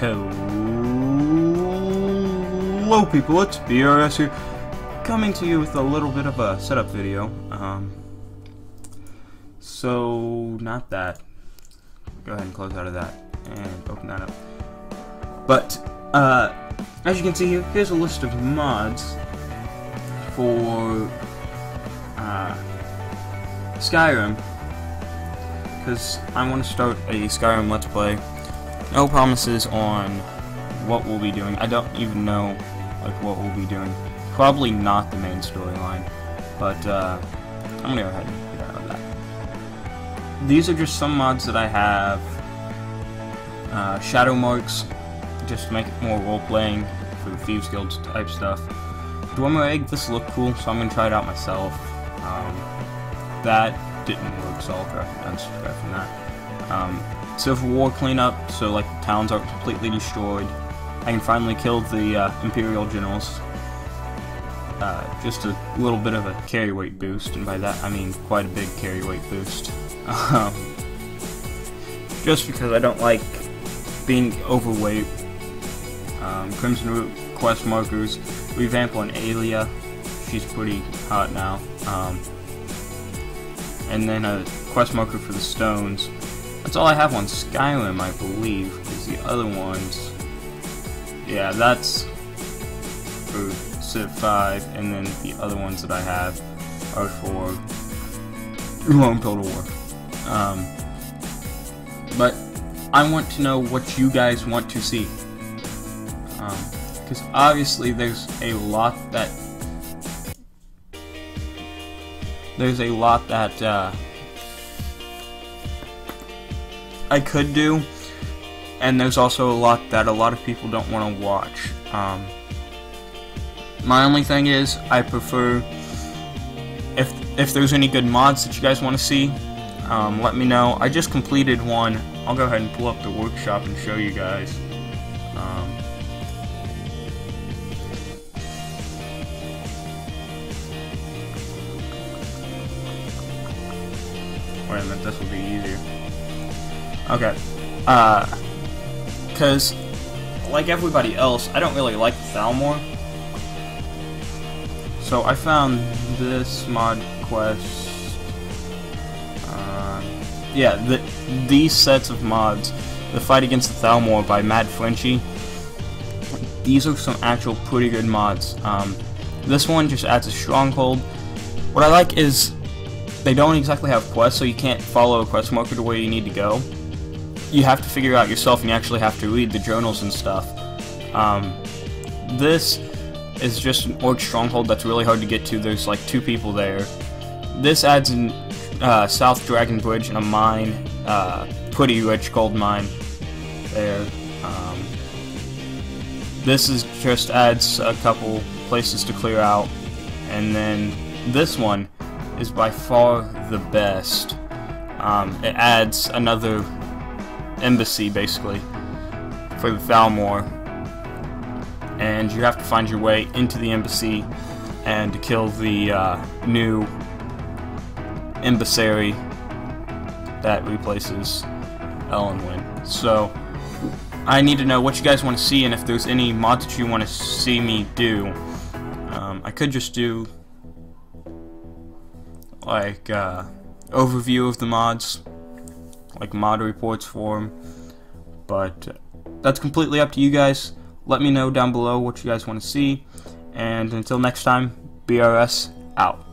Hello people, it's BRS here, coming to you with a little bit of a setup video. Um, so, not that. Go ahead and close out of that, and open that up. But, uh, as you can see here, here's a list of mods for, uh, Skyrim, because I want to start a Skyrim Let's Play no promises on what we'll be doing. I don't even know like what we'll be doing. Probably not the main storyline, but uh, I'm gonna go ahead and get out of that. These are just some mods that I have. Uh, shadow marks, just to make it more role-playing for the Thieves Guild type stuff. Dwemer Egg, this looked cool, so I'm gonna try it out myself. Um, that didn't work, so I'll unsubscribe from that. Um, Civil War cleanup, so like the towns aren't completely destroyed. I can finally kill the uh, Imperial generals. Uh, just a little bit of a carry weight boost, and by that I mean quite a big carry weight boost. Um, just because I don't like being overweight. Um, Crimson Root quest markers, revamp on Aela, she's pretty hot now. Um, and then a quest marker for the stones. That's all I have on Skyrim, I believe, because the other ones... Yeah, that's for Civ 5, and then the other ones that I have are for Rome Total War. Um, but I want to know what you guys want to see. Because um, obviously there's a lot that... There's a lot that... Uh, I could do, and there's also a lot that a lot of people don't want to watch. Um, my only thing is, I prefer if if there's any good mods that you guys want to see, um, let me know. I just completed one. I'll go ahead and pull up the workshop and show you guys. Um, wait a minute, this will be easier. Okay. Uh, because, like everybody else, I don't really like Thalmor. So I found this mod quest. Uh, yeah, the, these sets of mods, the fight against the Thalmor by Matt Frenchy. These are some actual pretty good mods. Um, this one just adds a stronghold. What I like is they don't exactly have quests, so you can't follow a quest marker to where you need to go you have to figure out yourself and you actually have to read the journals and stuff. Um, this is just an orc stronghold that's really hard to get to. There's like two people there. This adds in uh, South Dragon Bridge and a mine, uh, pretty rich gold mine there. Um, this is just adds a couple places to clear out, and then this one is by far the best. Um, it adds another embassy, basically, for the Thalmor. And you have to find your way into the embassy and to kill the uh, new emissary that replaces Elenwen. So, I need to know what you guys want to see and if there's any mods that you want to see me do. Um, I could just do like uh, overview of the mods like mod reports for them. But that's completely up to you guys. Let me know down below what you guys want to see. And until next time, BRS out.